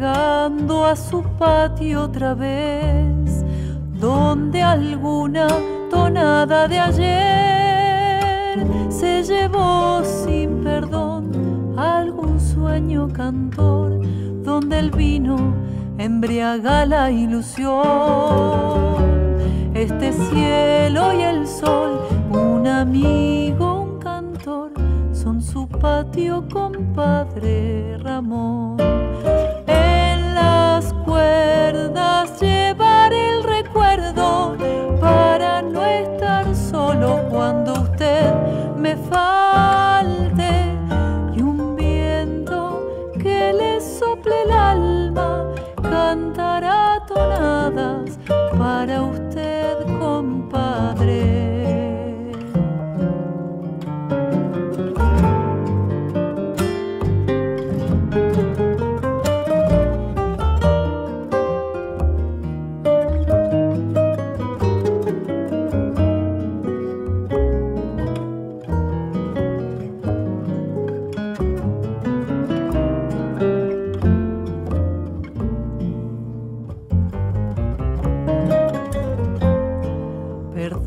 a su patio otra vez, donde alguna tonada de ayer se llevó sin perdón algún sueño cantor, donde el vino embriaga la ilusión. Este cielo y el sol, un amigo, un cantor, son su patio, compadre Ramón. Me falte y un viento que le sople el alma cantará tonadas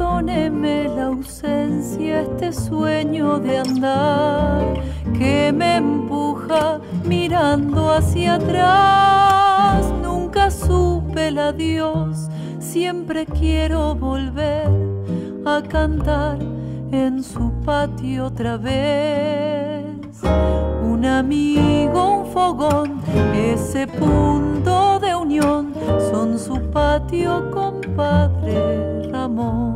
Perdóneme la ausencia, este sueño de andar que me empuja mirando hacia atrás. Nunca supe el adiós, siempre quiero volver a cantar en su patio otra vez. Un amigo, un fogón, ese punto de unión son su patio, compadre Ramón.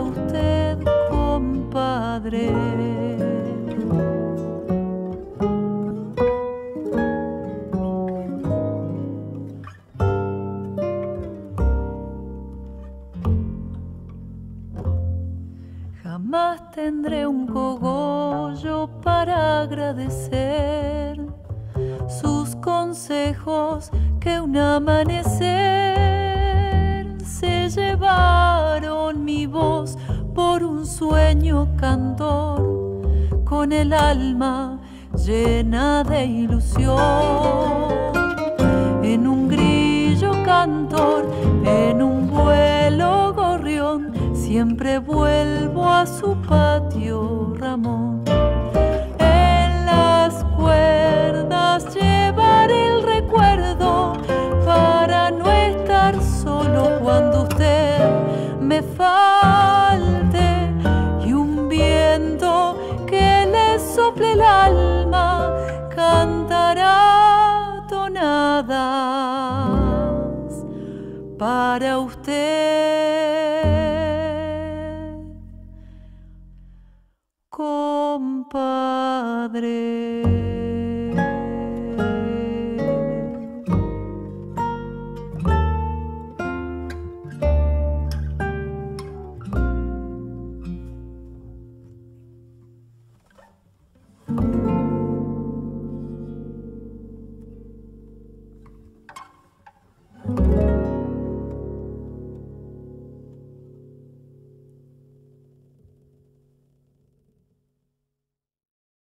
Usted, compadre. Jamás tendré un cogollo para agradecer sus consejos que un amanecer llevaron mi voz por un sueño cantor con el alma llena de ilusión. En un grillo cantor en un vuelo gorrión siempre vuelvo a su falte y un viento que le sople el alma cantará tonadas para usted,